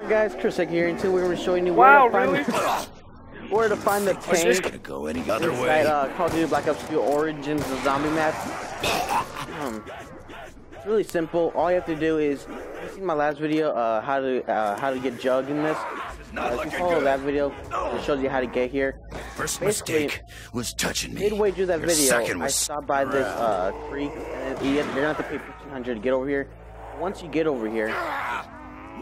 Hey guys, Chris here, and today we're going to be showing you Wow, where to really? find where to find the Was this tank gonna go any other inside way? uh, Call of Duty Black Ops 2 Origins, the zombie map. Um, it's really simple. All you have to do is, you seen my last video, uh, how to uh, how to get Jug in this. Not Uh, if you follow good. that video, it shows you how to get here. First basically, mistake was touching me. Midway through that Your video, I stopped by this around. uh, creek, and you- you're gonna have to pay 1500 to get over here. Once you get over here,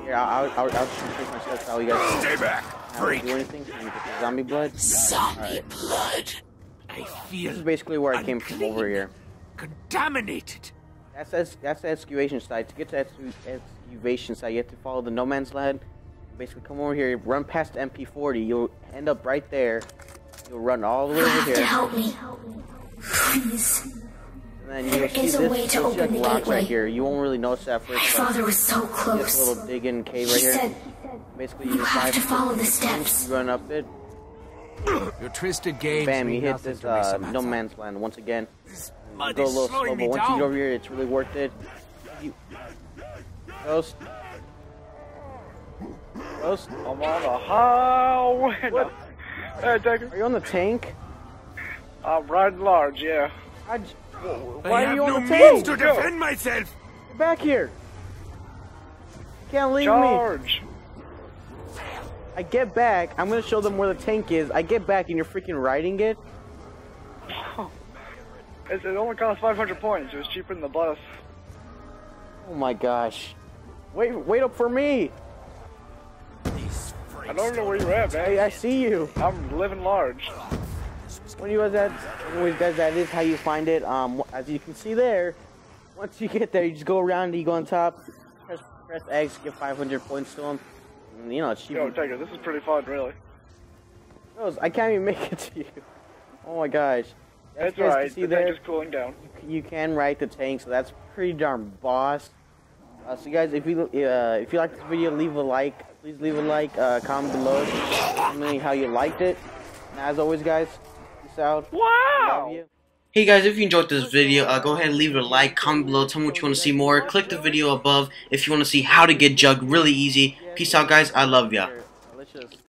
here I'll, I'll, I'll, I'll just increase my steps you guys Stay back, can't freak. do anything. So you get the zombie blood. Zombie blood. I This feel is basically where I came from over here. Contaminated. That's that's, that's the excavation site. To get to the excavation site, you have to follow the no man's land. Basically, come over here, run past the MP40. You'll end up right there. You'll run all the way You over have to here, help me. Please. And then There you'll see a this, way to open like the gateway. right here. You won't really notice that My first, but father was so this close. little digging cave He right here. said, Basically, you just have to follow the the steps. You run up it, Your twisted games bam! You mean hit this uh, no man's land once again. Mud Go a little slow, but once you down. get over here, it's really worth it. You... Ghost. Ghost, I'm on a highway. No. Hey, Decker. are you on the tank? I'm riding large, yeah. How'd you- I Why are have you on no the means to Go. defend myself. Get back here! You can't leave me! Charge. I get back, I'm gonna show them where the tank is. I get back and you're freaking riding it? It, it only costs 500 points. It was cheaper than the bus. Oh my gosh. Wait, wait up for me! I don't know where you're at, man. Hey, I see you! I'm living large. When you guys at, anyways guys, that is how you find it. Um, as you can see there, once you get there, you just go around, you go on top, press, press X, get 500 points to them. And, you know, it's cheap. Yo, this is pretty fun, really. I can't even make it to you. Oh my gosh. As you guys. See The there, tank is cooling down. you can ride the tank, so that's pretty darn boss. Uh, so guys, if you uh, if you like this video, leave a like. Please leave a like. Uh, comment below. Tell me how you liked it. And as always, guys, out. Wow! Love you. Hey guys, if you enjoyed this video, uh, go ahead and leave it a like, comment below, tell me what you want to see more, click the video above if you want to see how to get Jug really easy. Peace out guys, I love ya. Delicious.